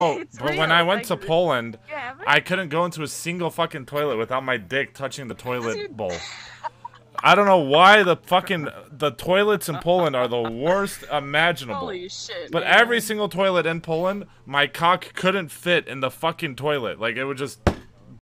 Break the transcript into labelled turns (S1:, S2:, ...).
S1: Oh, it's
S2: but
S1: real,
S2: when I went to Poland, I couldn't go into a single fucking toilet without my dick touching the toilet bowl. I don't know why the fucking the toilets in Poland are the worst imaginable.
S1: Holy shit.
S2: But
S1: man.
S2: every single toilet in Poland, my cock couldn't fit in the fucking toilet. Like it would just